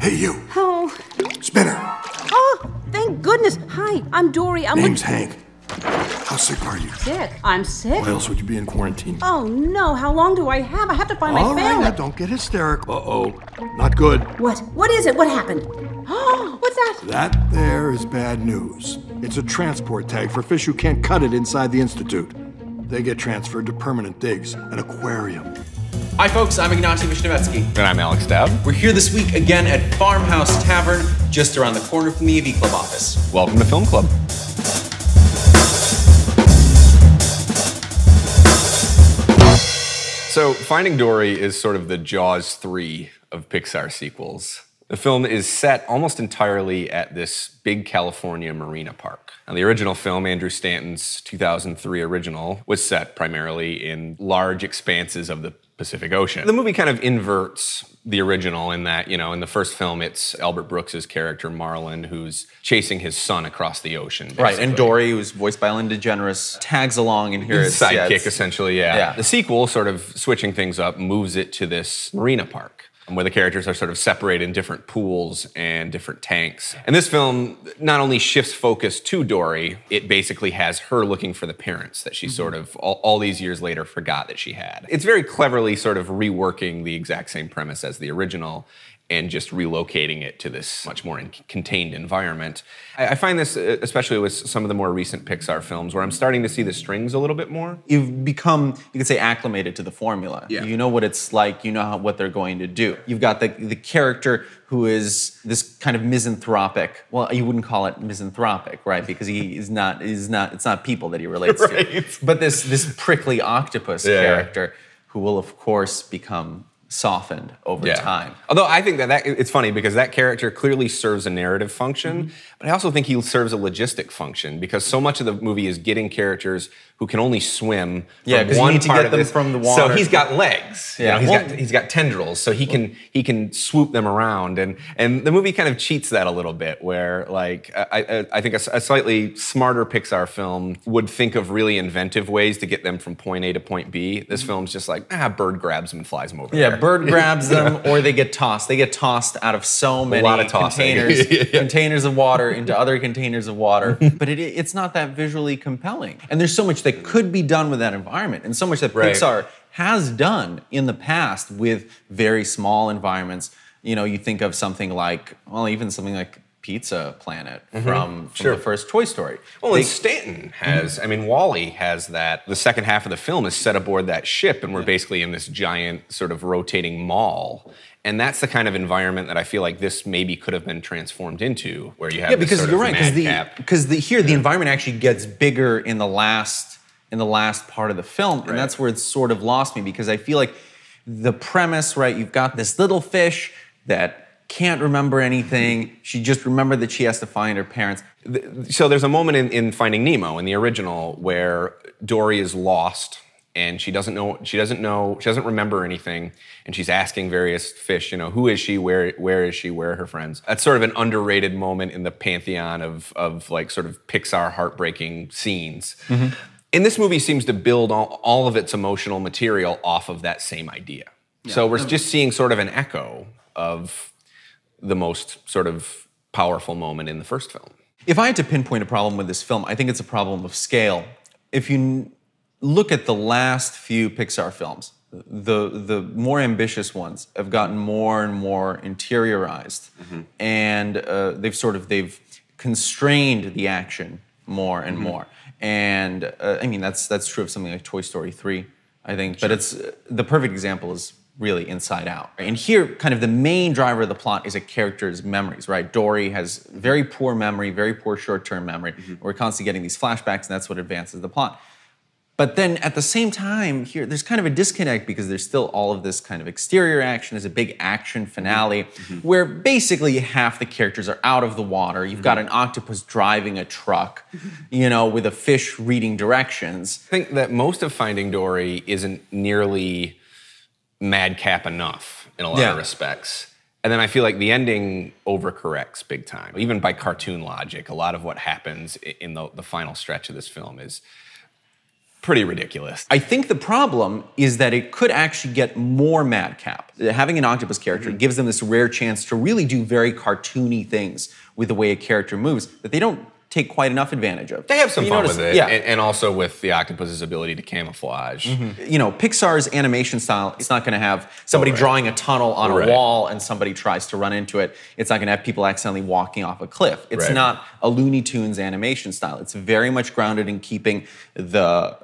Hey, you. Oh. Spinner. Oh, thank goodness. Hi, I'm Dory. I'm Name's Hank. How sick are you? sick. I'm sick. Why else would you be in quarantine? Oh no, how long do I have? I have to find All my right, family. now don't get hysterical. Uh-oh. Not good. What? What is it? What happened? Oh, what's that? That there is bad news. It's a transport tag for fish who can't cut it inside the Institute. They get transferred to permanent digs, an aquarium. Hi, folks. I'm Ignatiy Vishnevetsky. And I'm Alex Dowd. We're here this week again at Farmhouse Tavern, just around the corner from the AV Club office. Welcome to Film Club. So, Finding Dory is sort of the Jaws 3 of Pixar sequels. The film is set almost entirely at this big California marina park. Now, the original film, Andrew Stanton's 2003 original, was set primarily in large expanses of the Pacific Ocean. The movie kind of inverts the original in that, you know, in the first film, it's Albert Brooks's character Marlin who's chasing his son across the ocean. Right, and. Dory, who's voiced by Ellen DeGeneres, tags along and here it's yeah, sidekick it's- essentially yeah. Yeah. the sequel sort of switching things up moves it to this marina park where the characters are sort of separated in different pools and different tanks. And this film not only shifts focus to dory it basically has her looking for the parents that she Mm-hmm. sort of all, all these years later forgot that she had. It's very cleverly sort of reworking the exact same premise as the original and just relocating it to this much more in- contained environment. I, I find this, uh, especially with some of the more recent Pixar films, where I'm starting to see the strings a little bit more. You've become, you could say, acclimated to the formula. Yeah. You know what it's like. You know how, what they're going to do. You've got the the character who is this kind of misanthropic. Well, you wouldn't call it misanthropic, right? Because he is not. Is not. It's not people that he relates Right. to. But this this prickly octopus Yeah. character, who will of course become softened over time. Although I think that, that it's funny because that character clearly serves a narrative function, Mm-hmm. but I also think he serves a logistic function because so much of the movie is getting characters who can only swim. Yeah, from 'cause you one need to get of them this. from the water. So he's got legs. you Yeah. know, he's Well- got he's got tendrils, so he can he can swoop them around, and and the movie kind of cheats that a little bit, where like I I, I think a slightly smarter Pixar film would think of really inventive ways to get them from point A to point B. This film's just like ah, bird grabs them and flies them over. Yeah, there. Bird grabs them or they get tossed. They get tossed out of so many lot of containers, containers of water into other containers of water. but it, it's not that visually compelling. And there's so much that could be done with that environment, and so much that Right. Pixar has done in the past with very small environments. You know, you think of something like, well, even something like Pizza Planet mm-hmm. from, from Sure. the first Toy Story. Well, They- and Stanton has, I mean, WALL-E has that. The second half of the film is set aboard that ship, and we're basically in this giant sort of rotating mall. And that's the kind of environment that I feel like this maybe could have been transformed into, where you have yeah, because you're right. Because the because the here the environment actually gets bigger in the last in the last part of the film, and that's where it's sort of lost me because I feel like the premise, right? You've got this little fish that can't remember anything. She just remembered that she has to find her parents. so there's a moment in, in Finding Nemo in the original where Dory is lost and she doesn't know she doesn't know she doesn't remember anything. And she's asking various fish you know who is she? Where where is she? Where are her friends? That's sort of an underrated moment in the pantheon of of like sort of Pixar heartbreaking scenes. Mm-hmm. And this movie seems to build all, all of its emotional material off of that same idea. So we're um, just seeing sort of an echo of the most sort of powerful moment in the first film If I had to pinpoint a problem with this film, I think it's a problem of scale. If you look at the last few Pixar films, the the more ambitious ones have gotten more and more interiorized, and uh, they've sort of they've constrained the action more and more. And uh, I mean that's that's true of something like Toy Story three, I think. But it's the perfect example is really Inside Out. And here, kind of the main driver of the plot is a character's memories, right? Dory has very poor memory, very poor short-term memory. Mm-hmm. We're constantly getting these flashbacks, and that's what advances the plot. But then at the same time, here there's kind of a disconnect because there's still all of this kind of exterior action. There's a big action finale mm-hmm. Mm-hmm. where basically half the characters are out of the water. You've got an octopus driving a truck, you know, with a fish reading directions. I think that most of Finding Dory isn't nearly madcap enough in a lot Yeah. of respects. And then I feel like the ending overcorrects big time. Even by cartoon logic, a lot of what happens in the, the final stretch of this film is pretty ridiculous. I think the problem is that it could actually get more madcap. Having an octopus character Mm-hmm. gives them this rare chance to really do very cartoony things with the way a character moves that they don't take quite enough advantage of. They have some You fun notice- with it, Yeah. and, and also with the octopus's ability to camouflage. you know, Pixar's animation style, it's not going to have somebody Oh, right. drawing a tunnel on Right. a wall and somebody tries to run into it. It's not going to have people accidentally walking off a cliff. It's Right. not a Looney Tunes animation style. It's very much grounded in keeping the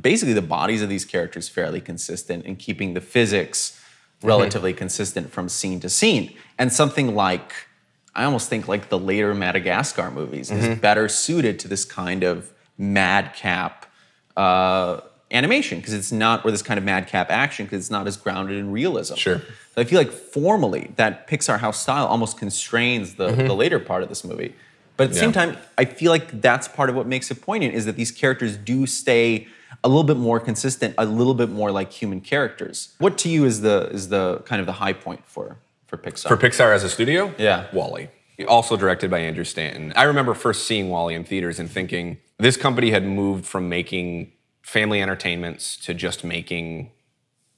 basically the bodies of these characters fairly consistent and keeping the physics Mm-hmm. relatively consistent from scene to scene. And something like I almost think like the later Madagascar movies Mm-hmm. is better suited to this kind of madcap uh, animation because it's not, or this kind of madcap action because it's not as grounded in realism. Sure. So I feel like formally that Pixar house style almost constrains the, the later part of this movie. But at the same Mm-hmm. Time, I feel like that's part of what makes it poignant is that these characters do stay a little bit more consistent, a little bit more like human characters. What to you is the is the kind of the high point for for Pixar? For Pixar as a studio, Yeah. WALL-E. Also directed by Andrew Stanton. I remember first seeing WALL-E in theaters and thinking this company had moved from making family entertainments to just making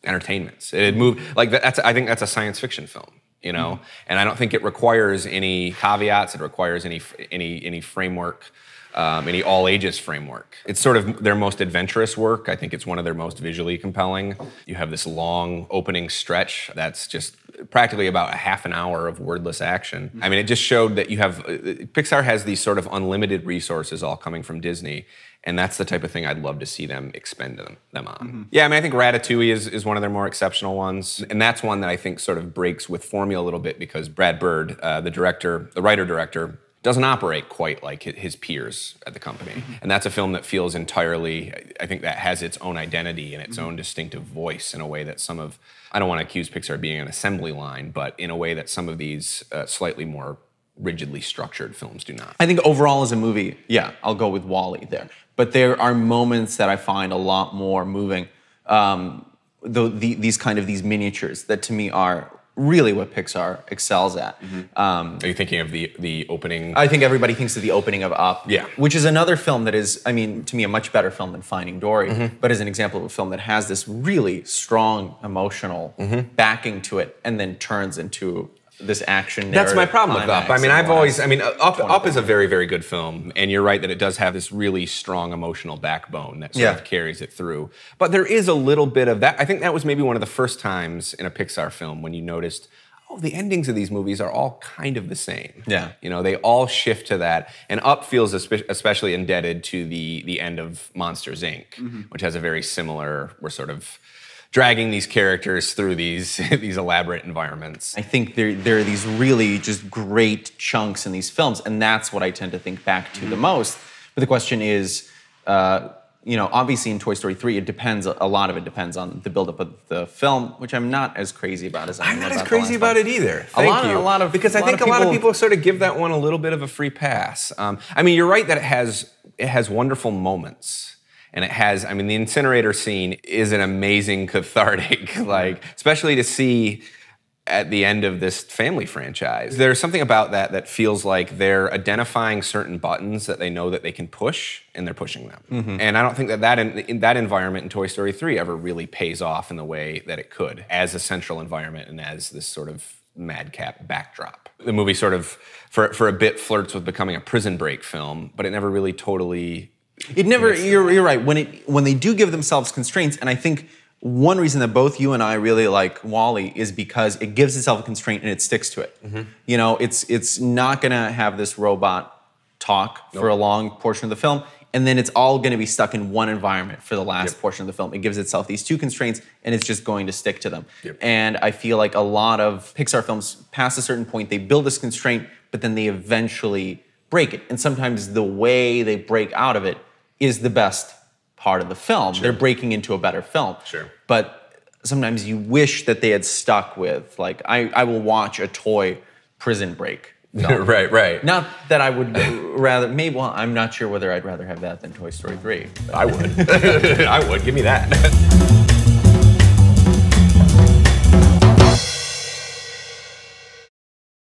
entertainments. It had moved like that's. I think that's a science fiction film, you know. And I don't think it requires any caveats. It requires any any any framework. Um, any all ages framework. It's sort of their most adventurous work. I think it's one of their most visually compelling. You have this long opening stretch that's just practically about a half an hour of wordless action. I mean, it just showed that you have uh, Pixar has these sort of unlimited resources all coming from Disney. And that's the type of thing I'd love to see them expend them, them on. Yeah, I mean, I think Ratatouille is, is one of their more exceptional ones. And that's one that I think sort of breaks with formula a little bit because Brad Bird, uh, the director, the writer director, doesn't operate quite like his peers at the company. And that's a film that feels entirely, I think that has its own identity and its own distinctive voice in a way that some of, I don't want to accuse Pixar of being an assembly line, but in a way that some of these uh, slightly more rigidly structured films do not. I think overall as a movie, yeah, I'll go with WALL-E there. But there are moments that I find a lot more moving. Um, the, the, these kind of these miniatures that to me are really what Pixar excels at. Um, Are you thinking of the the opening? I think everybody thinks of the opening of Up, Yeah. which is another film that is, I mean, to me, a much better film than Finding Dory, Mm-hmm. but is an example of a film that has this really strong emotional Mm-hmm. backing to it, and then turns into this action. That's my problem with Up. I mean, I've always, I mean, Up, Up is a very, very good film, and you're right that it does have this really strong emotional backbone that sort Yeah. of carries it through. But there is a little bit of that. I think that was maybe one of the first times in a Pixar film when you noticed, oh, the endings of these movies are all kind of the same. Yeah. you know, they all shift to that, and Up feels especially indebted to the the end of Monsters Inc., Mm-hmm. which has a very similar. We're sort of dragging these characters through these these elaborate environments. I think there, there are these really just great chunks in these films, and that's what I tend to think back to the most. But the question is, uh, you know, obviously in Toy Story 3, it depends, a lot of it depends on the buildup of the film, which I'm not as crazy about as I I'm not as crazy about it either. A Thank lot of- you. a lot of- because a I lot think a lot of people- people sort of give that one a little bit of a free pass. Um, I mean, you're right that it has it has wonderful moments, and it has. I mean, the incinerator scene is an amazing cathartic, like especially to see at the end of this family franchise. There's something about that that feels like they're identifying certain buttons that they know that they can push, and they're pushing them. Mm-hmm. And I don't think that that in, in that environment in Toy Story 3 ever really pays off in the way that it could as a central environment and as this sort of madcap backdrop. The movie sort of, for, for a bit, flirts with becoming a prison break film, but it never really totally It never. You're, you're right. When it when they do give themselves constraints, and I think one reason that both you and I really like WALL-E is because it gives itself a constraint and it sticks to it. Mm-hmm. You know, it's it's not gonna have this robot talk for a long portion of the film, and then it's all gonna be stuck in one environment for the last portion of the film. It gives itself these two constraints, and it's just going to stick to them. Yep. And I feel like a lot of Pixar films, past a certain point, they build this constraint, but then they eventually break it. And sometimes the way they break out of it is the best part of the film. They're breaking into a better film. Sure. But sometimes you wish that they had stuck with, like, I, I will watch a toy prison break. right, right. Not that I would rather, maybe, well, I'm not sure whether I'd rather have that than Toy Story 3. I would. I would. Give me that.